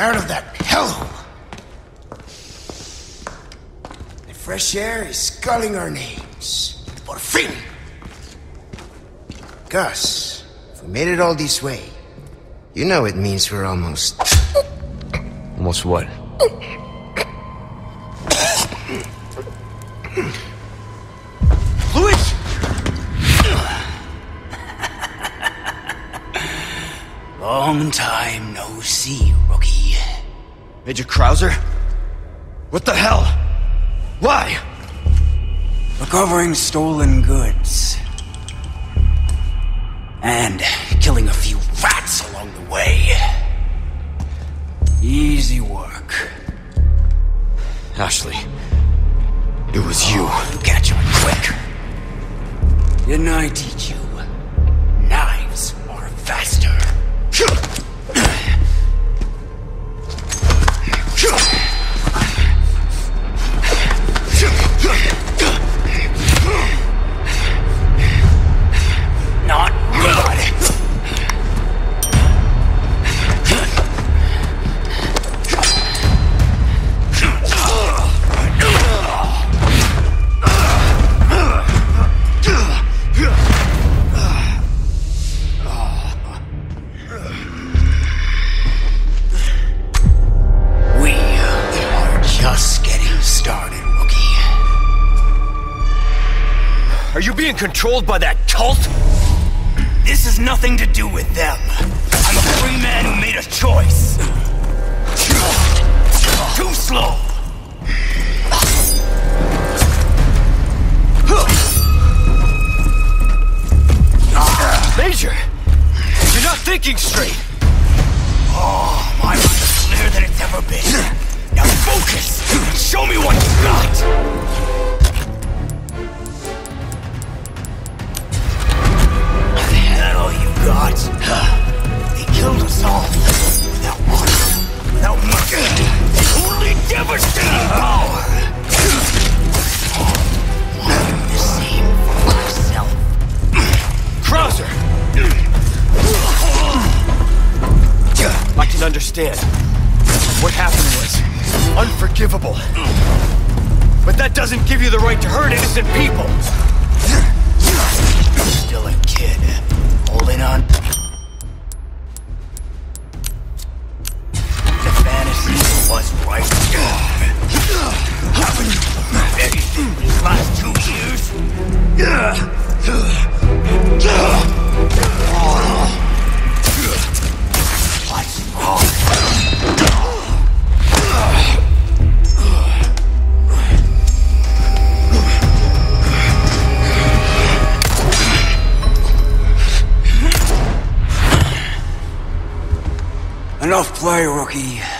out of that hellhole. The fresh air is sculling our names. Por fin! Gus, if we made it all this way, you know it means we're almost... Almost what? Long time no see, rookie. Major Krauser? What the hell? Why? Recovering stolen goods. And killing a few rats along the way. Easy work. Ashley. It was you. You catch on quick. Didn't I teach you? Just getting started, rookie. Are you being controlled by that cult? This has nothing to do with them. I'm a free man who made a choice. Too slow. All without honor, without mercy. Totally devastating power. The same for myself. Krauser! I can understand. What happened was unforgivable. But that doesn't give you the right to hurt innocent people. Still a kid, holding on. Was right. These last two years? Enough play, rookie.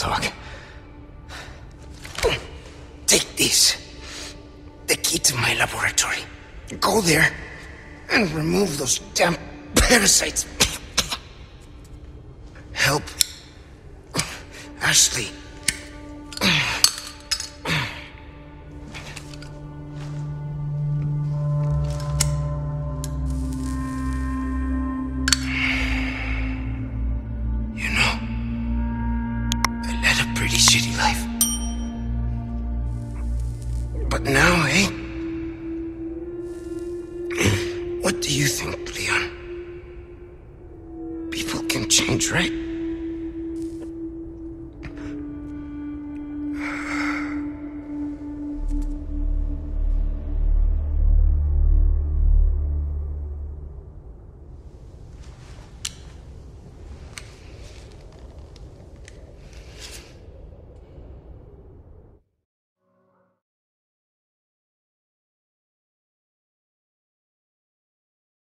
Talk. Take this. The key to my laboratory. Go there and remove those damn parasites. Help. Ashley. But now, eh? What do you think, Leon? People can change, right?